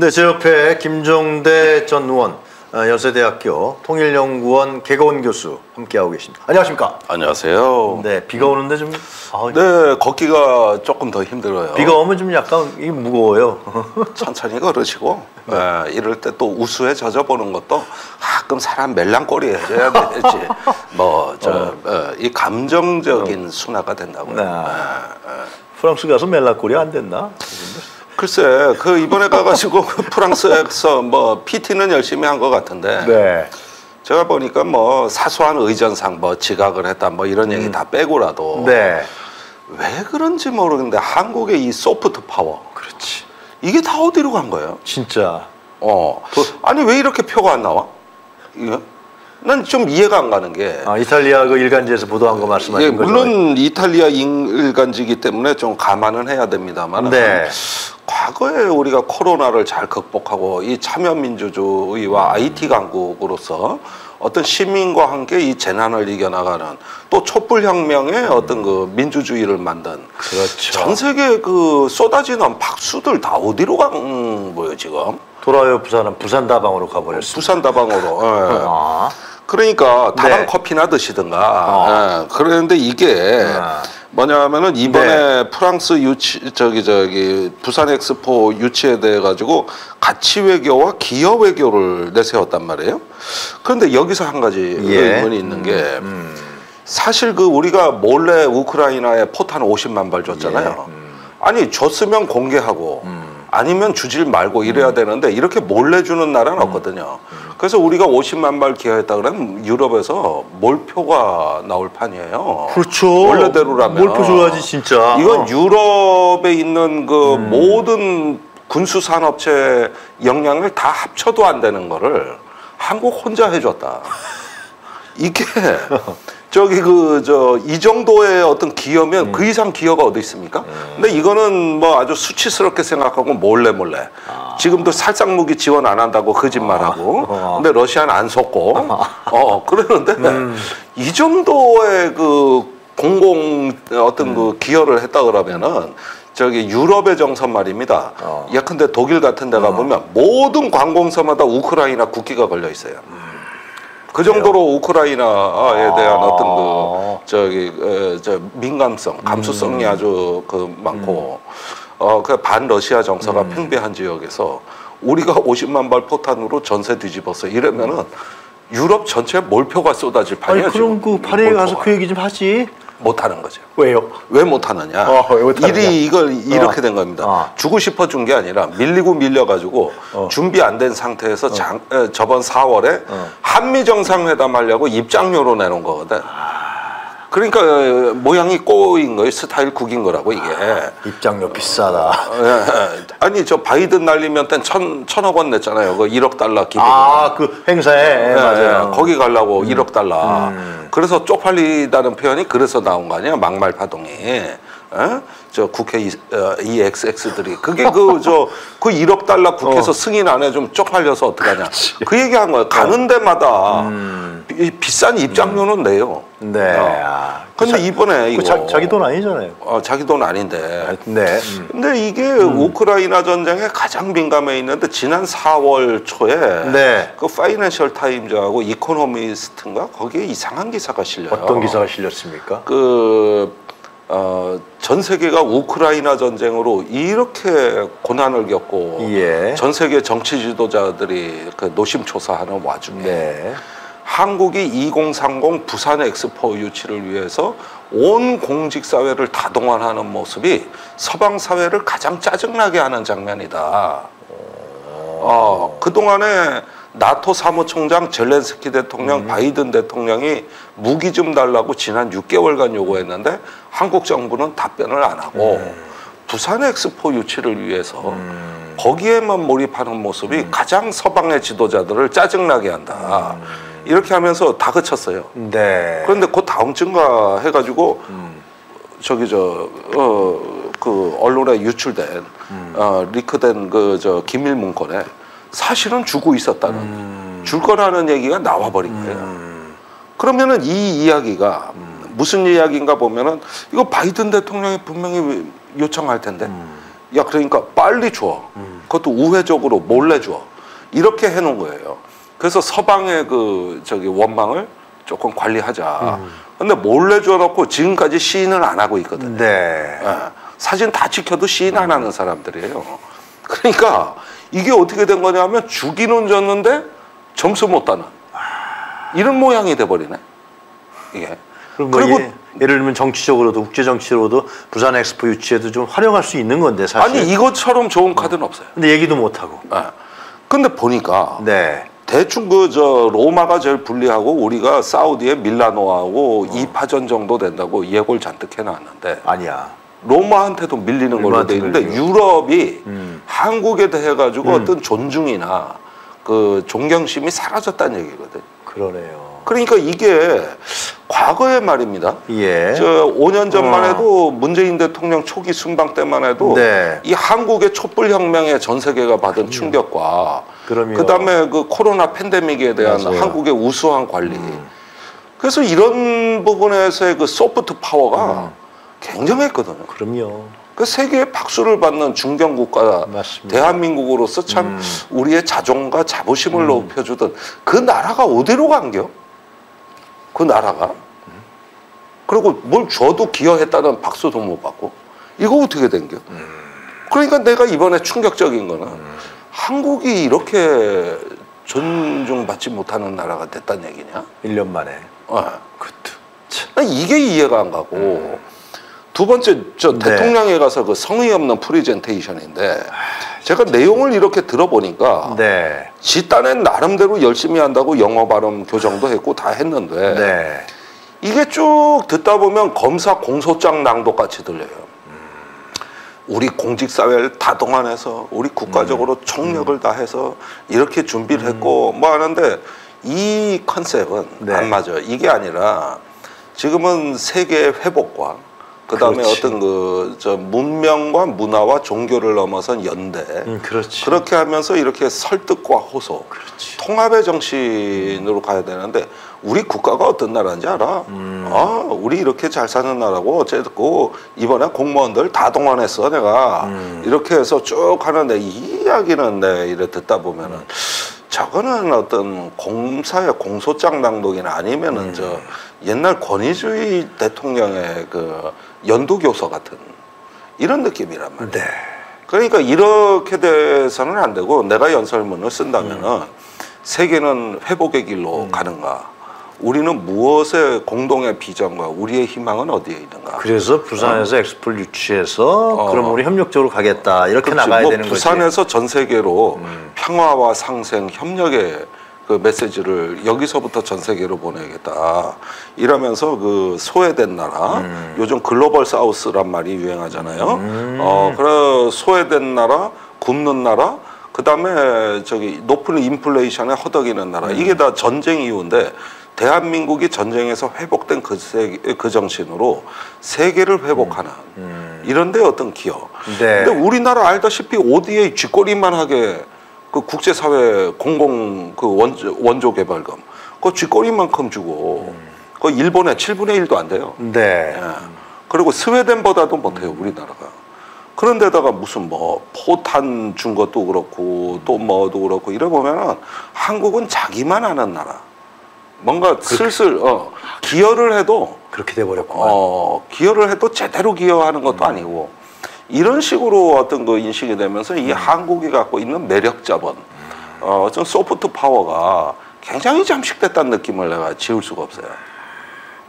네, 제 옆에 김종대 전 의원, 어, 여세대학교 통일연구원 개거원 교수 함께하고 계십니다. 안녕하십니까? 안녕하세요. 네, 비가 오는데 좀 아, 네, 걷기가 조금 더 힘들어요. 비가 오면 좀 약간 이게 무거워요. 천천히 걸으시고 예, 이럴 때 또 우수에 젖어보는 것도 가끔 사람 멜랑꼴이 해줘야 되지. 뭐저이 어, 감정적인 순화가 된다고요. 아. 예, 예. 프랑스 가서 멜라꼴이 안 됐나? 글쎄, 그 이번에 가가지고 그 프랑스에서 뭐 PT는 열심히 한 것 같은데 네. 제가 보니까 뭐 사소한 의전상 뭐 지각을 했다 뭐 이런 얘기 다 빼고라도 음. 네. 왜 그런지 모르겠는데 한국의 이 소프트 파워 그렇지. 이게 다 어디로 간 거예요? 진짜. 어. 아니 왜 이렇게 표가 안 나와? 이거? 난 좀 이해가 안 가는 게 아, 이탈리아 그 일간지에서 보도한 거 말씀하신 예, 거죠? 물론 이탈리아 일간지기 때문에 좀 감안은 해야 됩니다만 네. 과거에 우리가 코로나를 잘 극복하고 이 참여민주주의와 IT 강국으로서 어떤 시민과 함께 이 재난을 이겨나가는 또 촛불혁명의 어떤 그 민주주의를 만든 그렇죠. 전 세계 그 쏟아지는 박수들 다 어디로 간 거예요 지금? 돌아요 부산은 부산 다방으로 가버렸습니다. 부산 다방으로. 예. 아, 그러니까 다방 네. 커피나 드시든가. 어. 예. 그런데 이게 아. 뭐냐면은 이번에 프랑스 유치 저기 저기 부산 엑스포 유치에 대해 가지고 가치 외교와 기업 외교를 내세웠단 말이에요. 그런데 여기서 한 가지 예. 의문이 있는 게 음. 사실 그 우리가 몰래 우크라이나에 포탄 50만 발 줬잖아요. 예. 음. 아니 줬으면 공개하고 음. 아니면 주질 말고 이래야 되는데 이렇게 몰래 주는 나라는 없거든요. 그래서 우리가 50만 발 기여했다 그러면 유럽에서 몰표가 나올 판이에요. 그렇죠. 원래대로라면 몰표 줘야지 진짜. 이건 어. 유럽에 있는 그 모든 군수 산업체 역량을 다 합쳐도 안 되는 거를 한국 혼자 해줬다. 이게 저기 그 저 이 정도의 어떤 기여면 그 이상 기여가 어디 있습니까? 근데 이거는 뭐 아주 수치스럽게 생각하고 몰래 몰래. 지금도 살상무기 지원 안 한다고 거짓말하고. 아. 근데 러시아는 안 속고. 어 그러는데 이 정도의 그 공공 어떤 그 기여를 했다 그러면은 저기 유럽의 정선 말입니다. 어. 예컨대 독일 같은 데 가보면 모든 관공서마다 우크라이나 국기가 걸려 있어요. 그 정도로 우크라이나에 대한 아. 어떤 그 저기 에, 저 민감성, 감수성이 음. 아주 그 많고 어그 반러시아 정서가 음. 팽배한 지역에서 우리가 50만 발 포탄으로 전세 뒤집었어 이러면은 유럽 전체에 몰표가 쏟아질 아니 판이에요. 그럼 지금. 그 파리에 가서. 그 얘기 좀 하지. 못하는 거죠. 왜요? 왜 못하느냐? 어, 왜 못하느냐? 일이 이걸 이렇게 어. 된 겁니다. 어. 주고 싶어 준 게 아니라 밀리고 밀려가지고 어. 준비 안 된 상태에서 장, 에, 저번 4월에 어. 한미 정상회담 하려고 입장료로 내놓은 거거든. 그러니까 어, 모양이 꼬인 거예요. 스타일 국인 거라고 이게. 입장료 비싸다. 예, 예. 아니 저 바이든 날리면 땐 천, 천억 원 냈잖아요. 그 1억 달러 기부. 아그 행사에 예, 맞아요. 음. 거기 가려고 1억 달러. 그래서 쪽팔리다는 표현이 그래서 나온 거 아니야? 막말 파동이. 에? 저 국회 이, 어, EXX들이 그게 그저그 1억 달러 국회에서 어. 승인 안 해 좀 쪽팔려서 어떡하냐. 그 얘기한 거야. 가는 데마다 비, 비싼 입장료는 내요. 네. 어. 아, 근데 이번에 이거 그 자, 자기 돈 아니잖아요. 어, 자기 돈 아닌데. 네. 음. 근데 이게 우크라이나 전쟁에 가장 민감해 있는데 지난 4월 초에 네. 그 파이낸셜 타임즈하고 이코노미스트인가 거기에 이상한 기사가 실려요. 어떤 기사가 실렸습니까? 그 어, 전 세계가 우크라이나 전쟁으로 이렇게 고난을 겪고 예. 전 세계 정치 지도자들이 그 노심초사하는 와중에 네. 한국이 2030 부산 엑스포 유치를 위해서 온 공직 사회를 다동원하는 모습이 서방 사회를 가장 짜증나게 하는 장면이다. 어, 그 동안에 나토 사무총장 젤렌스키 대통령, 바이든 대통령이 무기 좀 달라고 지난 6개월간 요구했는데 한국 정부는 답변을 안 하고 부산 엑스포 유치를 위해서 거기에만 몰입하는 모습이 가장 서방의 지도자들을 짜증나게 한다. 이렇게 하면서 다그쳤어요. 네. 그런데 그 다음 주인가 해가지고 저기 저어그 언론에 유출된 어 리크된 그 저 기밀 문건에 사실은 주고 있었다는 줄 거라는 얘기가 나와버린 거예요. 그러면은 이 이야기가 무슨 이야기인가 보면은 이거 바이든 대통령이 분명히 요청할 텐데 야 그러니까 빨리 줘. 그것도 우회적으로 몰래 줘. 이렇게 해놓은 거예요. 그래서 서방의 그 저기 원망을 조금 관리하자. 근데 몰래 줘놓고 지금까지 시인을 안 하고 있거든. 네. 예. 사진 다 찍혀도 시인 안 하는 사람들이에요. 그러니까 이게 어떻게 된 거냐면 주기는 줬는데 점수 못 따는 이런 모양이 돼버리네. 이게. 뭐 그리고 예, 예를 들면 정치적으로도 국제 정치로도 부산 엑스포 유치에도 좀 활용할 수 있는 건데 사실. 아니 이것처럼 좋은 카드는 없어요. 근데 얘기도 못 하고. 예. 근데 보니까 네. 대충 그 저 로마가 제일 불리하고 우리가 사우디의 밀라노하고 어. 이 2파전 정도 된다고 예고를 잔뜩 해놨는데 아니야. 로마한테도 밀리는 걸로 돼 있는데 밀리고. 유럽이 음. 한국에 대해 가지고 어떤 존중이나 그 존경심이 사라졌다는 얘기거든. 그러네요. 그러니까 이게 과거의 말입니다. 예. 저 5년 전만 어. 해도 문재인 대통령 초기 순방 때만 해도 네. 이 한국의 촛불 혁명에 전 세계가 받은 충격과 그럼요. 그다음에 그 코로나 팬데믹에 대한 맞아요. 음. 한국의 우수한 관리. 그래서 이런 부분에서의 그 소프트 파워가 음. 굉장했거든요. 그럼요. 그 세계의 박수를 받는 중견 국가 맞습니다. 대한민국으로서 참 음. 우리의 자존과 자부심을 높여주던 그 나라가 어디로 간겨? 그 나라가 그리고 뭘 줘도 기여했다는 박수도 못 받고 이거 어떻게 된겨? 그러니까 내가 이번에 충격적인 거는 한국이 이렇게 존중받지 못하는 나라가 됐다는 얘기냐? 1년 만에. 어. 그것도. 난 이게 이해가 안 가고 두 번째 저 네. 대통령에 가서 그 성의 없는 프리젠테이션인데 제가 내용을 이렇게 들어보니까 네. 지 딴엔 나름대로 열심히 한다고 영어 발음 교정도 했고 다 했는데 네. 이게 쭉 듣다 보면 검사 공소장 낭독 같이 들려요. 우리 공직사회를 다 동원해서 우리 국가적으로 음. 총력을 다해서 이렇게 준비를 했고 뭐 하는데 이 컨셉은 네. 안 맞아요. 이게 아니라 지금은 세계의 회복과 그다음에 그렇지. 어떤 그 저 문명과 문화와 종교를 넘어선 연대 음, 그렇지. 그렇게 하면서 이렇게 설득과 호소 그렇지. 통합의 정신으로 가야 되는데 우리 국가가 어떤 나라인지 알아? 음. 아, 우리 이렇게 잘 사는 나라고 어쨌고 이번에 공무원들 다 동원했어 내가 음. 이렇게 해서 쭉 하는데 이 이야기는 내 이래 듣다 보면은 저거는 어떤 공사의 공소장 낭독이나 아니면은 음. 저 옛날 권위주의 대통령의 그 연두교서 같은 이런 느낌이란 말이야. 네. 그러니까 이렇게 돼서는 안 되고 내가 연설문을 쓴다면은 세계는 회복의 길로 가는가? 우리는 무엇의 공동의 비전과 우리의 희망은 어디에 있는가? 그래서 부산에서 엑스포를 유치해서 어. 그럼 우리 협력적으로 가겠다 이렇게 그렇지. 나가야 뭐 되는 거지. 부산에서 전 세계로 음. 평화와 상생, 협력의 그 메시지를 여기서부터 전 세계로 보내겠다. 이러면서 그 소외된 나라, 음. 요즘 글로벌 사우스란 말이 유행하잖아요. 어, 그래 소외된 나라, 굶는 나라, 그 다음에 저기 높은 인플레이션에 허덕이는 나라. 음. 이게 다 전쟁 이유인데 대한민국이 전쟁에서 회복된 그, 세, 그 정신으로 세계를 회복하는 이런데 어떤 기여. 음. 네. 근데 우리나라 알다시피 ODA 쥐꼬리만 하게 그 국제사회 공공 그 원조, 원조 개발금 그 쥐꼬리만큼 주고 그 일본의 7분의 1도 안 돼요. 네. 예. 그리고 스웨덴보다도 못해요 우리나라가. 그런데다가 무슨 뭐 포탄 준 것도 그렇고 또 뭐도 그렇고 이래 보면은 한국은 자기만 아는 나라. 뭔가 슬슬 어, 기여를 해도 그렇게 돼 버렸구만. 어, 기여를 해도 제대로 기여하는 것도 아니고 이런 식으로 어떤 그 인식이 되면서 이 한국이 갖고 있는 매력 자본, 어, 어떤 소프트 파워가 굉장히 잠식됐다는 느낌을 내가 지울 수가 없어요.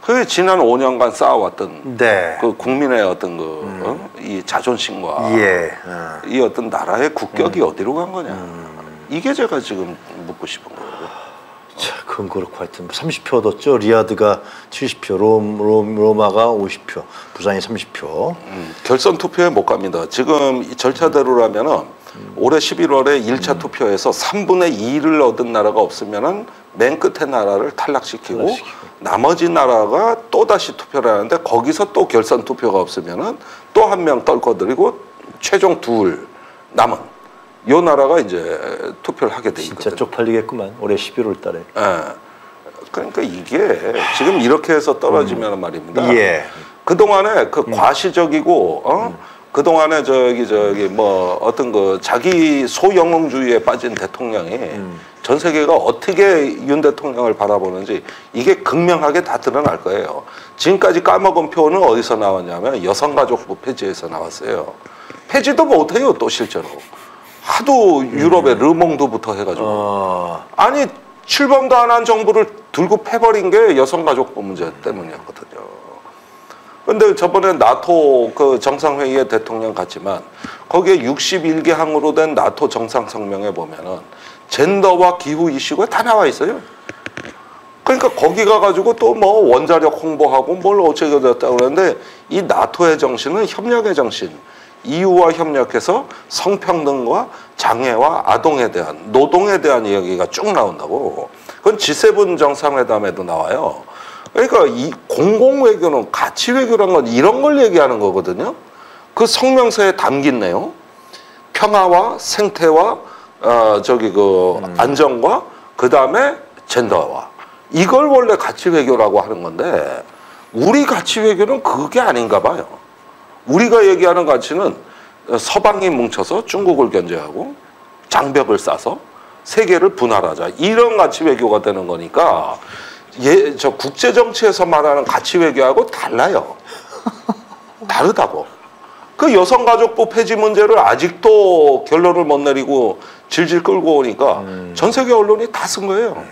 그 지난 5년간 쌓아왔던 네. 그 국민의 어떤 그, 어? 이 자존심과 예. 어. 이 어떤 나라의 국격이 어디로 간 거냐. 이게 제가 지금 묻고 싶은 거예요. 자, 그건 그렇고 하여튼 30표 얻었죠. 리아드가 70표, 롬, 롬, 로마가 50표, 부산이 30표. 음, 결선 투표에 못 갑니다. 지금 이 절차대로라면은 올해 11월에 1차 투표에서 3분의 2를 얻은 나라가 없으면 은 맨 끝에 나라를 탈락시키고, 탈락시키고. 나머지 나라가 또 다시 투표를 하는데 거기서 또 결선 투표가 없으면 은 또 한 명 떨궈드리고 최종 둘 남은 요 나라가 이제 투표를 하게 돼 진짜. 쪽팔리겠구만. 올해 11월 달에. 예. 그러니까 이게 지금 이렇게 해서 떨어지면 말입니다. 예. 그 동안에 그 과시적이고 어? 그 동안에 저기 저기 뭐 어떤 그 자기 소영웅주의에 빠진 대통령이 전 세계가 어떻게 윤 대통령을 바라보는지 이게 극명하게 다 드러날 거예요. 지금까지 까먹은 표는 어디서 나왔냐면 여성가족부 폐지에서 나왔어요. 폐지도 못해요 또 실제로. 하도 유럽의 르몽드부터 해가지고 어, 아니 출범도 안 한 정부를 들고 패버린 게 여성가족부 문제 때문이었거든요. 근데 저번에 나토 그 정상회의에 대통령 갔지만 거기에 61개 항으로 된 나토 정상 성명에 보면은 젠더와 기후 이슈가 다 나와 있어요. 그러니까 거기 가가지고 또 뭐 원자력 홍보하고 뭘 어쩌고 저쩌고 그러는데 이 나토의 정신은 협력의 정신. EU와 협력해서 성평등과 장애와 아동에 대한 노동에 대한 이야기가 쭉 나온다고. 그건 G7 정상회담에도 나와요. 그러니까 이 공공 외교는 가치 외교란 건 이런 걸 얘기하는 거거든요. 그 성명서에 담긴 내용, 평화와 생태와 어 저기 그 안정과 그 다음에 젠더와 이걸 원래 가치 외교라고 하는 건데 우리 가치 외교는 그게 아닌가 봐요. 우리가 얘기하는 가치는 서방이 뭉쳐서 중국을 견제하고 장벽을 쌓아서 세계를 분할하자 이런 가치 외교가 되는 거니까 예, 저 국제 정치에서 말하는 가치 외교하고 달라요. 다르다고. 그 여성가족부 폐지 문제를 아직도 결론을 못 내리고 질질 끌고 오니까 전 세계 언론이 다 쓴 거예요.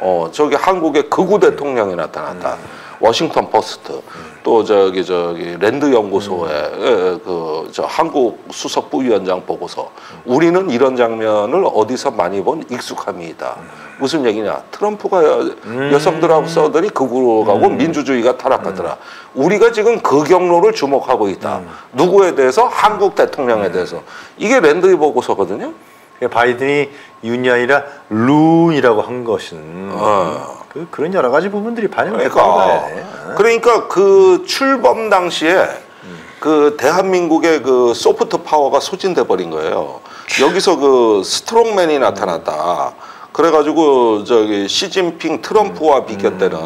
어, 저기 한국의 극우 대통령이 나타났다. 워싱턴 포스트. 또 저기 저기 랜드 연구소의 그저 한국 수석 부위원장 보고서 우리는 이런 장면을 어디서 많이 본 익숙함이다. 무슨 얘기냐? 트럼프가 여- 여성들하고 서들이 극우로 가고 민주주의가 타락하더라. 우리가 지금 그 경로를 주목하고 있다. 누구에 대해서? 한국 대통령에 대해서. 이게 랜드 보고서거든요. 바이든이 윤이 아니라 룬이라고 한 것은 어. 그, 그런 여러 가지 부분들이 반영됐다고 봐야 돼. 그러니까 그러니까 그 출범 당시에 그 대한민국의 그 소프트 파워가 소진돼 버린 거예요. 여기서 그 스트롱맨이 나타났다. 그래가지고 저기 시진핑 트럼프와 비교되는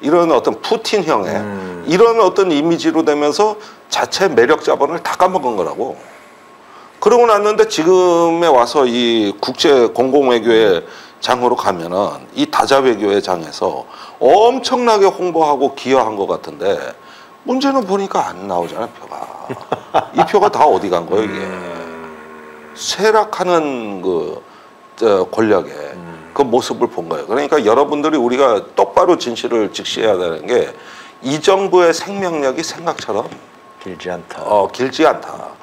이런 어떤 푸틴형의 이런 어떤 이미지로 되면서 자체 매력 자본을 다 까먹은 거라고. 그러고 났는데 지금에 와서 이 국제 공공외교의 장으로 가면은 이 다자 외교의 장에서 엄청나게 홍보하고 기여한 것 같은데 문제는 보니까 안 나오잖아 표가 이 표가 다 어디 간 거예요 이게 쇠락하는 그 저, 권력의 그 모습을 본 거예요 그러니까 여러분들이 우리가 똑바로 진실을 직시해야 되는 게 이 정부의 생명력이 생각처럼 길지 않다. 어, 길지 않다.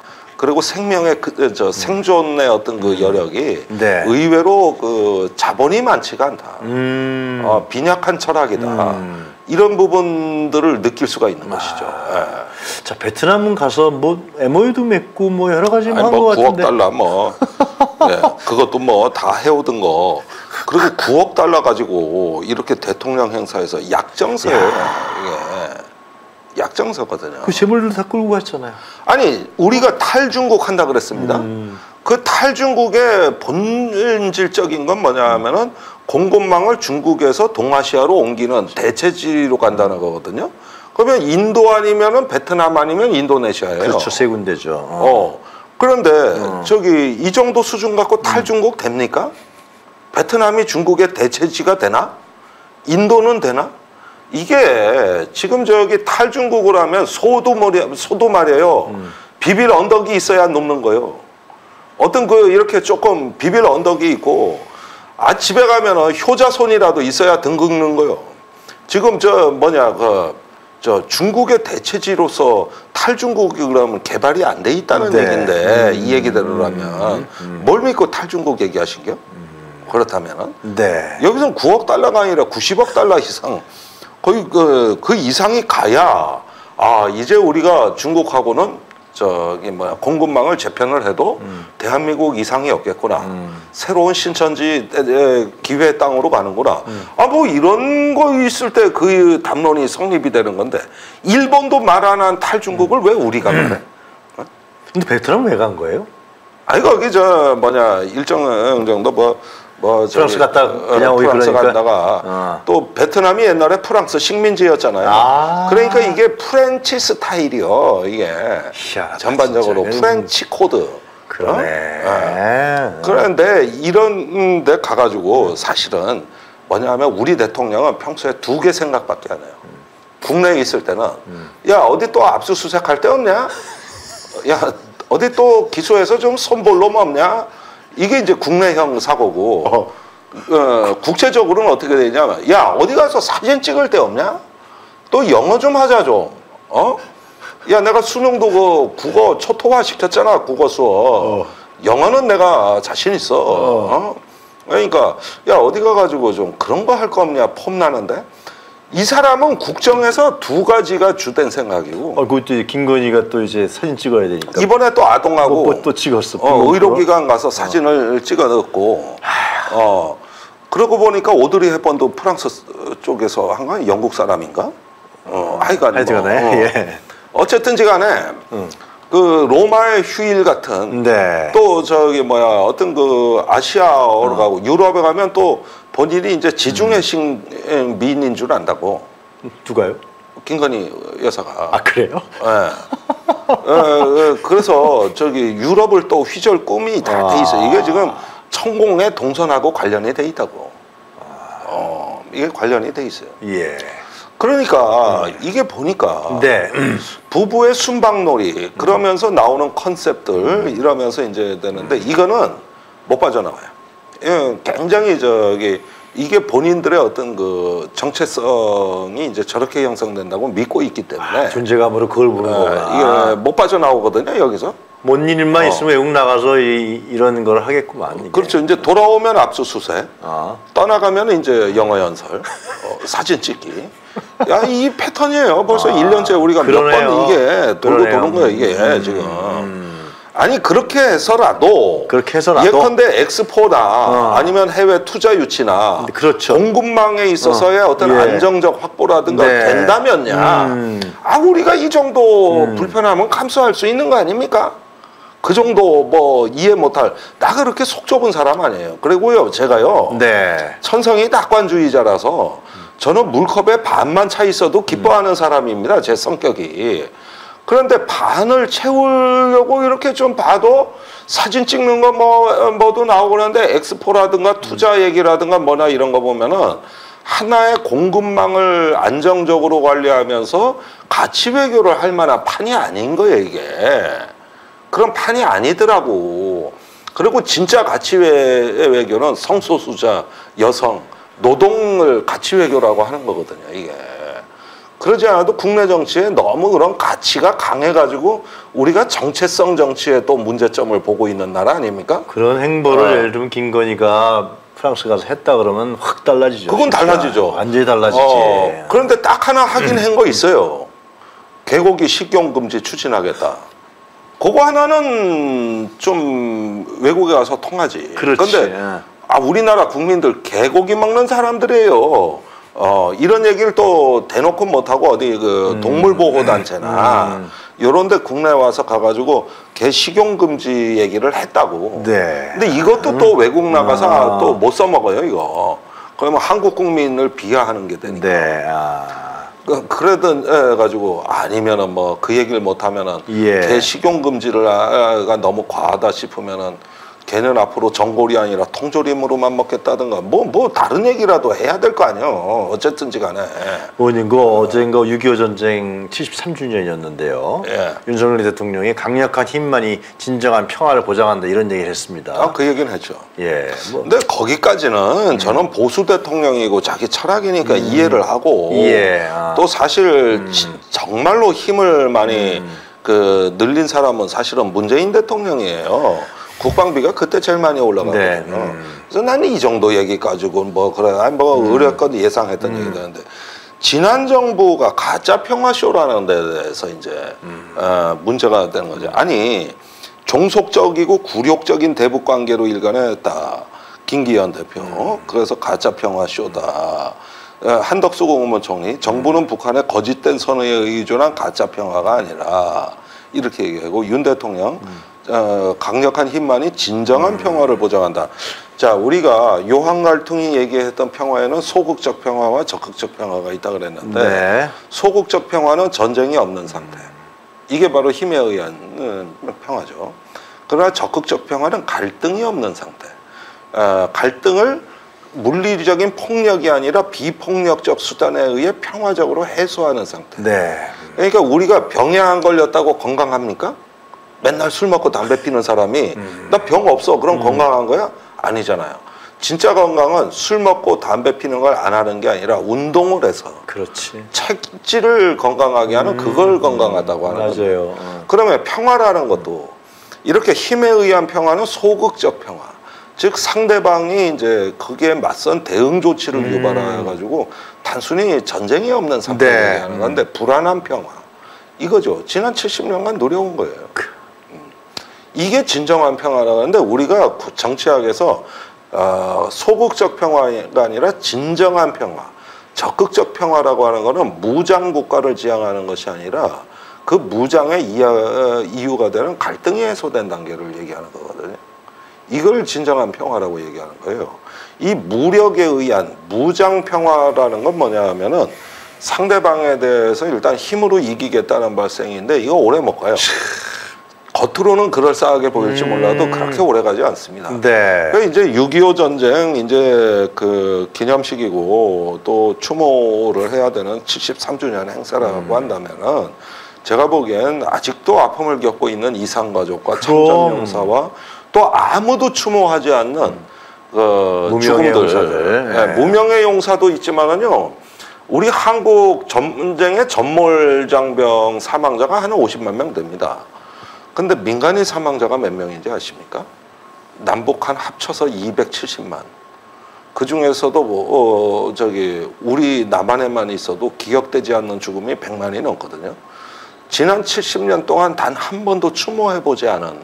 그리고 생명의 그, 저 생존의 어떤 그 여력이 네. 의외로 그 자본이 많지가 않다. 음. 어, 빈약한 철학이다. 음. 이런 부분들을 느낄 수가 있는 것이죠. 예. 자 베트남은 가서 뭐 MOU도 맺고 뭐 여러 가지 아니 한것 뭐 9억 같은데. 달러 뭐 예, 그것도 뭐 다 해오던 거 그리고 9억 달러 가지고 이렇게 대통령 행사에서 약정서예요 이게 약정서거든요. 그 재물들 다 끌고 갔잖아요. 아니 우리가 탈중국 한다 그랬습니다. 음. 그 탈중국의 본질적인 건 뭐냐면은 공급망을 중국에서 동아시아로 옮기는 대체지로 간다는 거거든요. 그러면 인도 아니면은 베트남 아니면 인도네시아예요. 그렇죠 세 군데죠. 어. 어. 그런데 저기 이 정도 수준 갖고 탈중국 됩니까? 베트남이 중국의 대체지가 되나? 인도는 되나? 이게 지금 저기 탈중국을 하면 소도 말이야, 소도 말이에요. 비빌 언덕이 있어야 넘는 거예요. 어떤 그 이렇게 조금 비빌 언덕이 있고 아 집에 가면은 효자손이라도 있어야 등 긁는 거요. 지금 저 뭐냐 그 저 중국의 대체지로서 탈중국이 그러면 개발이 안 돼 있다는 네. 얘기인데 이 얘기대로라면 뭘 믿고 탈중국 얘기하신겨? 그렇다면은 네. 여기서는 9억 달러가 아니라 90억 달러 이상 거의 그, 그 이상이 가야 아 이제 우리가 중국하고는 저기 뭐야 공급망을 재편을 해도 대한민국 이상이 없겠구나. 새로운 신천지 기회 땅으로 가는구나. 아뭐 이런 거 있을 때 그 담론이 성립이 되는 건데 일본도 말 안 한 탈중국을 왜 우리가 그래? 근데 베트남 왜 간 거예요? 아니 거기 저 뭐냐 일정 정도 뭐 뭐 프랑스 갔다 어, 그냥 오기 프랑스 그러니까. 갔다가 어. 또 베트남이 옛날에 프랑스 식민지였잖아요. 아. 그러니까 이게 French 스타일이요. 이게 희한하다, 전반적으로 진짜. French 코드. 그러네. 어? 그런데 이런 데 가가지고 사실은 뭐냐면 우리 대통령은 평소에 두 개 생각밖에 안 해요. 국내에 있을 때는 야 어디 또 압수수색 할 데 없냐? 야 어디 또 기소해서 좀 손볼 놈 없냐? 이게 이제 국내형 사고고. 어. 어, 국제적으로는 어떻게 되냐면 야 어디 가서 사진 찍을 데 없냐? 또 영어 좀 하자 좀. 어? 야 내가 수능도 그 국어 초토화 시켰잖아 국어 수업. 영어는 내가 자신 있어. 어. 그러니까 야 어디 가가지고 좀 그런 거 할 거 없냐? 폼 나는데 이 사람은 국정에서 두 가지가 주된 생각이고 어, 그것도 이제 김건희가 또 이제 사진 찍어야 되니까. 이번에 또 아동하고 뭐, 또 찍었어. 어, 의료기관 가서 사진을 찍어 넣었고 어 그러고 보니까 오드리 헵번도 프랑스 쪽에서 한 거야 영국 사람인가 어 하여간 하여튼간에, 뭐, 어. 예. 어쨌든지 간에 그 로마의 휴일 같은 네. 또 저기 뭐야 어떤 그 아시아로 가고 유럽에 가면 또 본인이 이제 지중해식 미인인 줄 안다고 누가요? 김건희 여사가 아 그래요? 예. 예, 예, 그래서 저기 유럽을 또 휘절 꿈이 다 돼 있어. 요 이게 지금 천공의 동선하고 관련이 돼 있다고. 어, 이게 관련이 돼 있어요. 예. 그러니까 이게 보니까 네. 부부의 순방놀이 그러면서 나오는 컨셉들 이러면서 이제 되는데 이거는 못 빠져나와요. 예, 굉장히 저기 이게 본인들의 어떤 그 정체성이 이제 저렇게 형성된다고 믿고 있기 때문에 존재감으로 그걸 보는 예, 거구나. 이게 못 빠져나오거든요 여기서. 뭔 일만 어. 있으면 외국 나가서 이, 이런 걸 하겠구만. 이게. 그렇죠. 이제 돌아오면 압수수색, 아. 떠나가면 이제 영어 연설, 어, 사진 찍기. 야, 이 패턴이에요. 벌써 아, 일 1년째 우리가 몇. 번 이게 돌고 그러네요. 도는 거야, 이게 음, 지금. 아니, 그렇게 해서라도. 그렇게 해서라도. 예컨대 엑스포나 어. 아니면 해외 투자 유치나. 그렇죠. 공급망에 있어서의 어. 떤 예. 안정적 확보라든가 네. 된다면야. 음. 아, 우리가 이 정도 불편함은 감수할 수 있는 거 아닙니까? 그 정도 뭐 이해 못할 나 그렇게 속 좁은 사람 아니에요. 그리고요 제가요 네. 천성이 낙관주의자라서 저는 물컵에 반만 차 있어도 기뻐하는 사람입니다. 제 성격이. 그런데 반을 채우려고 이렇게 좀 봐도 사진 찍는 거 뭐 뭐도 나오고 그러는데 엑스포라든가 투자 얘기라든가 뭐나 이런 거 보면은 하나의 공급망을 안정적으로 관리하면서 가치 외교를 할 만한 판이 아닌 거예요, 이게. 그런 판이 아니더라고. 그리고 진짜 가치 외- 외교는 성소수자, 여성, 노동을 가치 외교라고 하는 거거든요, 이게. 그러지 않아도 국내 정치에 너무 그런 가치가 강해가지고 우리가 정체성 정치에 또 문제점을 보고 있는 나라 아닙니까? 그런 행보를 어. 예를 들면 김건희가 프랑스 가서 했다 그러면 확 달라지죠. 그건. 달라지죠. 완전히 달라지지. 어, 그런데 딱 하나 하긴 한거 있어요. 개고기 식용 금지 추진하겠다. 그거 하나는 좀 외국에 가서 통하지. 그렇지. 근데 아 우리나라 국민들 개고기 먹는 사람들이에요. 어 이런 얘기를 또 대놓고 못 하고 어디 그 동물 보호 단체나 음. 요런 데 국내 와서 가가지고 개 식용 금지 얘기를 했다고. 네. 근데 이것도 또 외국 나가서 아. 또못 써먹어요 이거. 그러면 한국 국민을 비하하는 게 되니까. 네. 아. 그- 그러던 해 가지고 아니면은 뭐 그 얘기를 못 하면은 예. 개 식용 금지가 너무 과하다 싶으면은 걔는 앞으로 전골이 아니라 통조림으로만 먹겠다든가 뭐뭐 다른 얘기라도 해야 될 거 아니에요. 어쨌든지 간에. 의원님, 그 어젠가 6.25 전쟁 73주년이었는데요. 예. 윤석열 대통령이 강력한 힘만이 진정한 평화를 보장한다 이런 얘기를 했습니다. 아, 그 얘기는 했죠. 예. 뭐, 근데 거기까지는 저는 보수 대통령이고 자기 철학이니까 이해를 하고 예, 아. 또 사실 지- 정말로 힘을 많이 그 늘린 사람은 사실은 문재인 대통령이에요. 국방비가 그때 제일 많이 올라가거든요. 네, 음. 그래서 나는 이 정도 얘기 가지고 뭐 그래, 아니 뭐 의뢰건 예상했던 얘기인데 지난 정부가 가짜 평화쇼라는 데에서 이제 어, 문제가 되는 거죠. 아니 종속적이고 굴욕적인 대북 관계로 일관했다. 김기현 대표. 그래서 가짜 평화쇼다. 어, 한덕수 국무총리 정부는 북한의 거짓된 선의에 의존한 가짜 평화가 아니라 이렇게 얘기하고 윤 대통령 어, 강력한 힘만이 진정한 평화를 보장한다. 자, 우리가 요한 갈퉁이 얘기했던 평화에는 소극적 평화와 적극적 평화가 있다 그랬는데 네. 소극적 평화는 전쟁이 없는 상태. 이게 바로 힘에 의한 음, 평화죠. 그러나 적극적 평화는 갈등이 없는 상태. 어, 갈등을 물리적인 폭력이 아니라 비폭력적 수단에 의해 평화적으로 해소하는 상태. 네. 그러니까 우리가 병에 안 걸렸다고 건강합니까? 맨날 술 먹고 담배 피는 사람이 나병 없어 그럼 건강한 거야? 아니잖아요. 진짜 건강은 술 먹고 담배 피는 걸 안 하는 게 아니라 운동을 해서 그렇지. 체질을 건강하게 하는 그걸 건강하다고 하는. 맞아요. 어. 그러면 평화라는 것도 이렇게 힘에 의한 평화는 소극적 평화. 즉 상대방이 이제 그게 맞선 대응 조치를 유발해 가지고 단순히 전쟁이 없는 상태를 네. 얘기하는 건데 불안한 평화. 이거죠. 지난 70년간 노려온 거예요. 음. 이게 진정한 평화라고 하는데 우리가 구- 정치학에서 어, 소극적 평화가 아니라 진정한 평화, 적극적 평화라고 하는 거는 무장 국가를 지향하는 것이 아니라 그 무장의 이유가 되는 갈등이 해소된 단계를 얘기하는 거거든요. 이걸 진정한 평화라고 얘기하는 거예요. 이 무력에 의한 무장 평화라는 건 뭐냐 하면은 상대방에 대해서 일단 힘으로 이기겠다는 발생인데 이거 오래 못 가요. 겉으로는 그럴싸하게 보일지 몰라도 그렇게 오래 가지 않습니다. 네. 그 이제 6.25 전쟁 이제 그 기념식이고 또 추모를 해야 되는 73주년 행사라고 음. 한다면은 제가 보기엔 아직도 아픔을 겪고 있는 이상 가족과 그럼. 참전 용사와 또 아무도 추모하지 않는 그 무명의 죽음들, 용사들. 예, 네. 무명의 용사도 있지만은요. 우리 한국 전쟁의 전몰 장병 사망자가 한 50만 명 됩니다. 근데 민간인 사망자가 몇 명인지 아십니까? 남북한 합쳐서 270만. 그 중에서도 뭐 어, 저기 우리 남한에만 있어도 기억되지 않는 죽음이 100만이 넘거든요. 지난 70년 동안 단 한 번도 추모해 보지 않은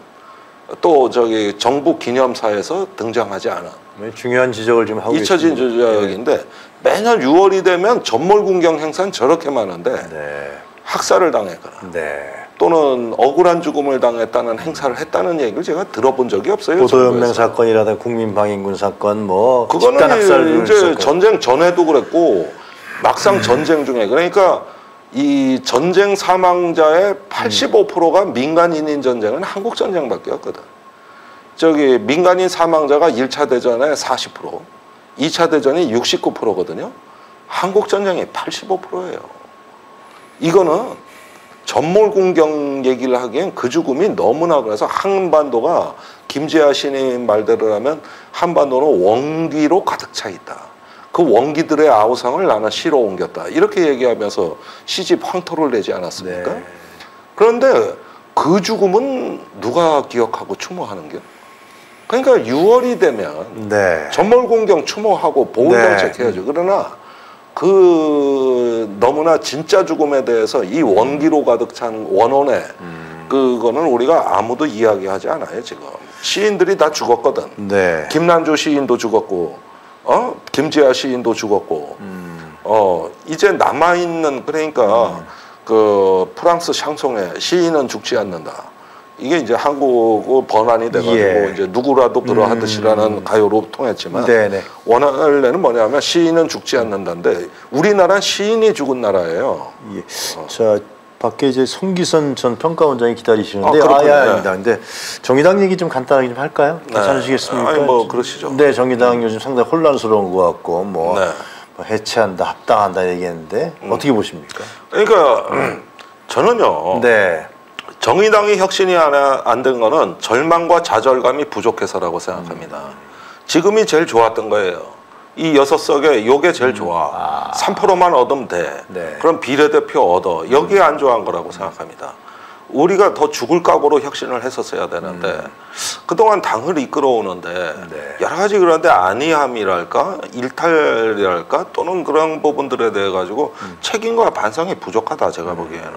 또 저기 정부 기념사에서 등장하지 않은 뭐 중요한 지적을 좀 하고 잊혀진 계십니다. 주적인데 매년 6월이 되면 전몰 군경 행사는 저렇게 많은데 네. 학살을 당했거나 네. 또는 억울한 죽음을 당했다는 행사를 했다는 얘기를 제가 들어본 적이 없어요. 보도연맹. 사건이라든 국민방위군 사건, 뭐 그거는 이제 있었고. 전쟁 전에도 그랬고 막상 전쟁 중에 그러니까 이 전쟁 사망자의 85%가 민간인인 전쟁은 한국 전쟁밖에 없거든. 저기 민간인 사망자가 1차 대전에 40%, 2차 대전이 69%거든요. 한국 전쟁이 85%예요. 이거는 전몰 공경 얘기를 하기엔 그 죽음이 너무나 그래서 한반도가 김재하 신임 말대로 하면 한반도는 원기로 가득 차 있다. 그 원기들의 아우성을 나는 시로 옮겼다. 이렇게 얘기하면서 시집 황토를 내지 않았습니까? 네. 그런데 그 죽음은 누가 기억하고 추모하는 게? 그러니까 6월이 되면 네. 전몰 공경 추모하고 보훈 네. 정책 해야죠. 그러나 그 너무나 진짜 죽음에 대해서 이 원기로 가득 찬 원혼의 음. 그거는 우리가 아무도 이야기하지 않아요 지금 시인들이 다 죽었거든. 네. 김난조 시인도 죽었고, 어 김지아 시인도 죽었고, 음. 어 이제 남아 있는 그러니까 그 프랑스 샹송의 시인은 죽지 않는다. 이게 이제 한국 번안이 돼가지고 예. 이제 누구라도 그러하듯이라는 음. 가요로 통했지만 네네. 원래는 뭐냐면 시인은 죽지 않는다인데 우리나라는 시인이 죽은 나라예요. 예. 자 밖에 이제 송기선 전 평가원장이 기다리시는데 아, 그렇군요. 아, 예, 아닙니다. 근데 정의당 얘기 좀 간단하게 좀 할까요? 괜찮으시겠습니까? 아니, 뭐 그러시죠. 네, 정의당 요즘 상당히 혼란스러운 것 같고 뭐, 네. 뭐 해체한다, 합당한다 얘기했는데 음. 어떻게 보십니까? 그러니까 저는요 네. 정의당이 혁신이 안 된 거는 절망과 좌절감이 부족해서라고 생각합니다. 지금이 제일 좋았던 거예요. 이 여섯 석에 요게 제일 좋아. 아. 3%만 얻으면 돼. 네. 그럼 비례대표 얻어. 여기에 안 좋아한 거라고 생각합니다. 우리가 더 죽을 각오로 혁신을 했었어야 되는데 그동안 당을 이끌어오는데 네. 여러 가지 그런데 안이함이랄까 일탈이랄까 또는 그런 부분들에 대해 가지고 책임과 반성이 부족하다 제가 보기에는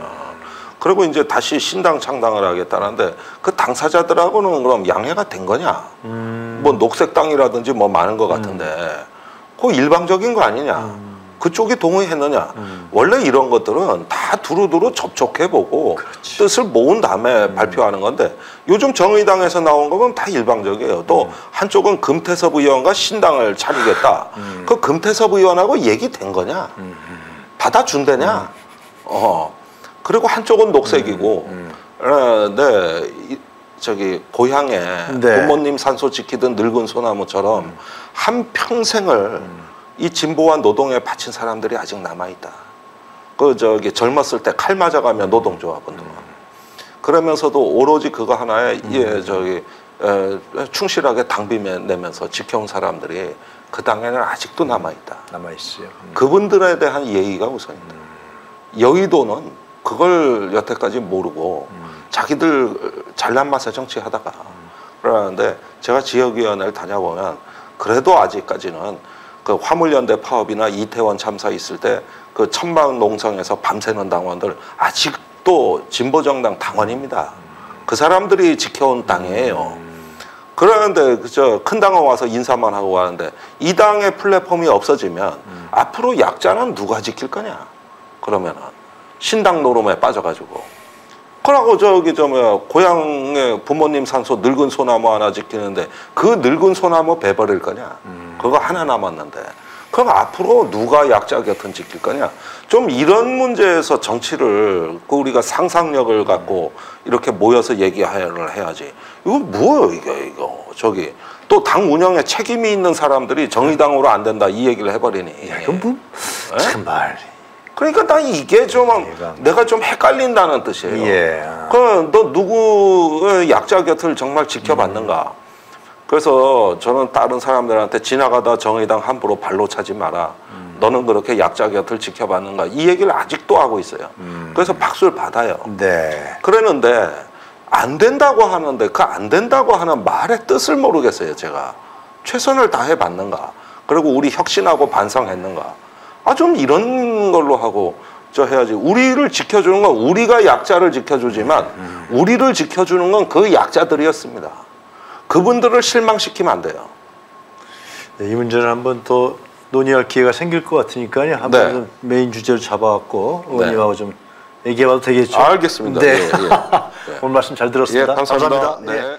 그리고 이제 다시 신당 창당을 하겠다는데 그 당사자들하고는 그럼 양해가 된 거냐 음. 뭐 녹색당이라든지 뭐 많은 것 같은데 그 일방적인 거 아니냐 그쪽이 동의했느냐? 음. 원래 이런 것들은 다 두루두루 접촉해보고 그렇지. 뜻을 모은 다음에 음. 발표하는 건데 요즘 정의당에서 나온 거면 다 일방적이에요. 또 음. 한쪽은 금태섭 의원과 신당을 차리겠다. 음. 그 금태섭 의원하고 얘기된 거냐? 받아준대냐? 어. 그리고 한쪽은 녹색이고, 음. 어, 네, 이, 저기 고향에 네. 부모님 산소 지키던 늙은 소나무처럼 한 평생을 이 진보와 노동에 바친 사람들이 아직 남아 있다. 그 저기 젊었을 때 칼 맞아가며 노동조합 운동. 그러면서도 오로지 그거 하나에 예 저기 에, 충실하게 당비 내면서 지켜온 사람들이 그 당에는 아직도 남아 있다. 남아 있어요. 음. 그분들에 대한 예의가 우선이다. 여의도는 그걸 여태까지 모르고 자기들 잘난 맛에 정치하다가 그러는데 제가 지역위원회를 다녀보면 그래도 아직까지는 그 화물연대 파업이나 이태원 참사 있을 때 그 천막 농성에서 밤새는 당원들 아직도 진보정당 당원입니다. 그 사람들이 지켜온 땅이에요. 그러는데 그저 큰 당원 와서 인사만 하고 가는데 이 당의 플랫폼이 없어지면 앞으로 약자는 누가 지킬 거냐? 그러면은 신당 노름에 빠져가지고 그러고 저기 저 뭐야 고향의 부모님 산소 늙은 소나무 하나 지키는데 그 늙은 소나무 배버릴 거냐? 그거 하나 남았는데 그럼 앞으로 누가 약자 곁은 지킬 거냐? 좀 이런 문제에서 정치를 그 우리가 상상력을 갖고 이렇게 모여서 얘기를 해야지. 이거 뭐예요 이게 이거 저기 또 당 운영에 책임이 있는 사람들이 정의당으로 안 된다 이 얘기를 해버리니. 야, 이건 뭐, 참 말. 그러니까 난 이게 좀안 내가 좀 헷갈린다는 뜻이에요. 예. 그럼 너 누구의 약자 곁을 정말 지켜봤는가? 그래서 저는 다른 사람들한테 지나가다 정의당 함부로 발로 차지 마라. 너는 그렇게 약자 곁을 지켜봤는가? 이 얘기를 아직도 하고 있어요. 그래서 박수를 받아요. 네. 그러는데 안 된다고 하는데 그 안 된다고 하는 말의 뜻을 모르겠어요. 제가 최선을 다해 봤는가? 그리고 우리 혁신하고 반성했는가? 아 좀 이런 걸로 하고 저 해야지. 우리를 지켜주는 건 우리가 약자를 지켜주지만 우리를 지켜주는 건 그 약자들이었습니다. 그분들을 실망시키면 안 돼요. 네, 이 문제는 한번 또 논의할 기회가 생길 것 같으니까요. 한번 네. 좀 메인 주제로 잡아갖고 네. 의원님하고 좀 얘기해봐도 되겠죠? 알겠습니다. 네. 예, 예. 네. 오늘 말씀 잘 들었습니다. 예, 감사합니다. 네. 예.